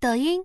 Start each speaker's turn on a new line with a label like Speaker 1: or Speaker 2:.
Speaker 1: 抖音